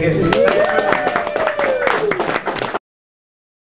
되게